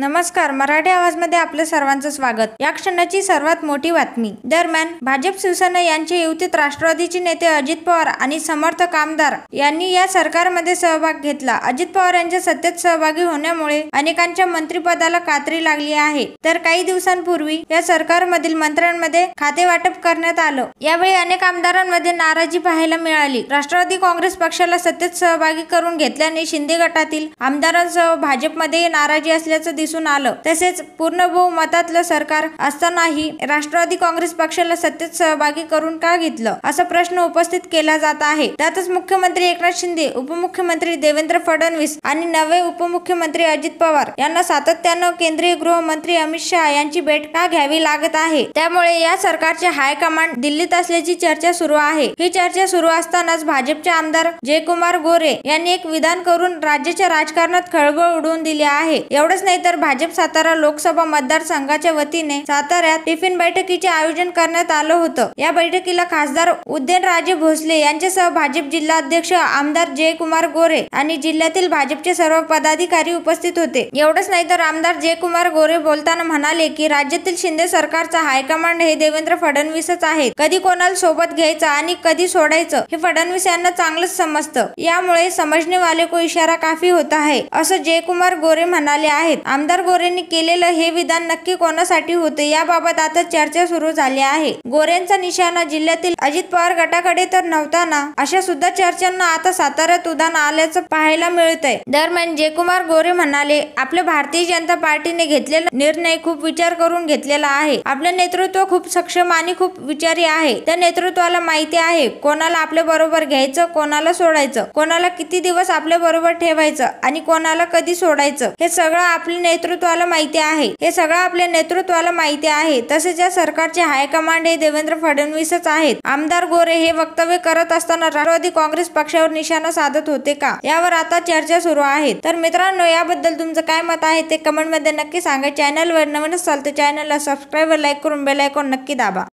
नमस्कार मराठी आवाजमध्ये आपलं सर्वांचं स्वागत. या क्षणाची सर्वात मोठी बातमी. दरम्यान भाजप शिवसेना यांच्या युतीत राष्ट्रवादीचे नेते अजित पवार आणि समर्थक कामदार यांनी या सरकारमध्ये सहभाग घेतला. अजित पवार यांच्या सत्तेत सहभागी होण्यामुळे अनेकांच्या मंत्रिपदाला कात्री लागली आहे. तर काही दिवसांपूर्वी या सरकारमधील मंत्र्यांमध्ये खाते वाटप करण्यात आलं. यावेळी अनेक आमदारांमध्ये नाराजी पाहायला मिळाली. राष्ट्रवादी काँग्रेस पक्षाला सत्तेत सहभागी करून घेतल्याने शिंदे गटातील आमदारांसह भाजपमध्ये नाराजी असल्याचं दिसून आलं. तसेच पूर्ण बहुमतातलं सरकार असतानाही राष्ट्रवादी काँग्रेस पक्षाला सत्तेत सहभागी करून का घेतलं? असा प्रश्न उपस्थित केला जात आहे. त्यातच मुख्यमंत्री एकनाथ शिंदे उपमुख्यमंत्री देवेंद्र फडणवीस आणि नवे उपमुख्यमंत्री अजित पवार यांना सातत्यानं केंद्रीय गृहमंत्री अमित शहा यांची भेट का घ्यावी लागत आहे? त्यामुळे या सरकारचे हायकमांड दिल्लीत असल्याची चर्चा सुरू आहे. ही चर्चा सुरू असतानाच भाजपचे आमदार जयकुमार गोरे यांनी एक विधान करून राज्याच्या राजकारणात खळबळ उडवून दिली आहे. एवढंच नाही तर भाजप सातारा लोकसभा मतदारसंघाच्या वतीने साताऱ्यात टिफिन बैठकीचे आयोजन करण्यात आलं होतं. या बैठकीला खासदार उदयनराजे भोसले यांच्यासह भाजप जिल्हाध्यक्ष आमदार जयकुमार गोरे आणि जिल्ह्यातील भाजपचे सर्व पदाधिकारी उपस्थित होते. एवढंच नाही तर आमदार जयकुमार गोरे बोलताना म्हणाले की राज्यातील शिंदे सरकारचा हायकमांड हे देवेंद्र फडणवीसच आहेत कधी कोणाला सोबत घ्यायचं आणि कधी सोडायचं हे फडणवीस यांना चांगलंच समजतं. यामुळे समजणे वाले को इशारा काफी होता है असं जयकुमार गोरे म्हणाले आहेत. आमदार गोरेंनी केलेलं हे विधान नक्की कोणासाठी होते याबाबत आता चर्चा सुरू झाली आहे. गोरेंचा निशाणा जिल्ह्यातील अजित पवार गटाकडे तर नव्हताना अशा सुद्धा चर्चांना आता साताऱ्यात उदाहरण आल्याचं पाहायला मिळतंय. दरम्यान म्हणजे जयकुमार गोरे म्हणाले आपल्या भारतीय जनता पार्टीने घेतलेला निर्णय खूप विचार करून घेतलेला आहे. आपलं नेतृत्व खूप सक्षम आणि खूप विचारी आहे. त्या नेतृत्वाला माहिती आहे कोणाला आपल्या बरोबर घ्यायचं कोणाला सोडायचं कोणाला किती दिवस आपल्या बरोबर ठेवायचं आणि कोणाला कधी सोडायचं हे सगळं आपल्या नेतृत्वाला माहिती आहे. हे सगळं आपल्या नेतृत्वाला माहिती आहे. तसेच या सरकारचे हायकमांड हे देवेंद्र फडणवीसच आहेत. आमदार गोरे हे वक्तव्य करत असताना राष्ट्रवादी काँग्रेस पक्षावर निशाणा साधत होते का? यावर आता चर्चा सुरू आहे. तर मित्रांनो याबद्दल तुमचं काय मत आहे ते कमेंटमध्ये नक्की सांगा. चॅनलवर नवीन असाल तर चॅनलला सबस्क्राईब लाईक करून बेल आयकॉन नक्की दाबा.